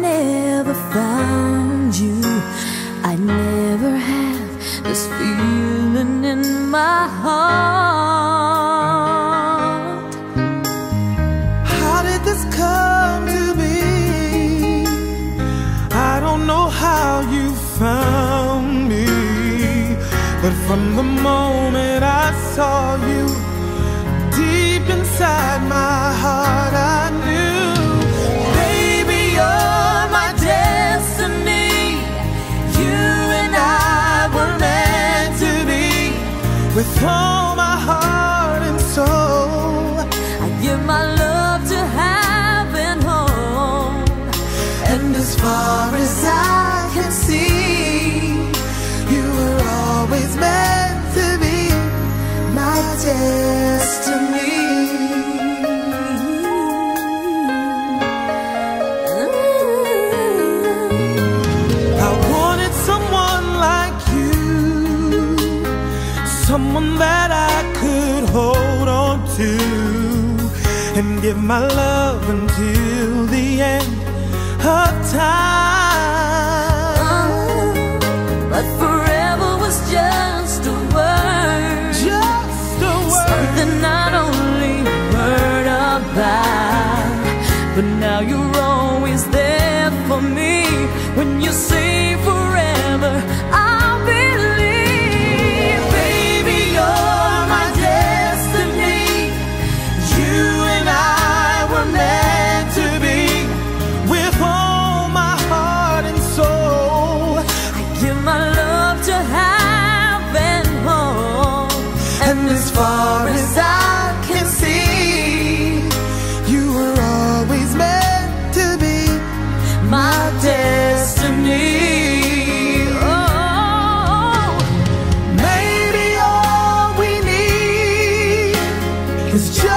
never found you, I'd never have this feeling in my heart. How did this come to be? I don't know how you found me, but from the moment I saw you, deep inside my with all my heart and soul. I give my love to heaven home. And as far as I can see, you were always meant to be my destiny. someone that I could hold on to and give my love until the end of time. Oh, but forever was just a word, just a word, something I only heard about, but now you're always there for me when you say forever. I Cause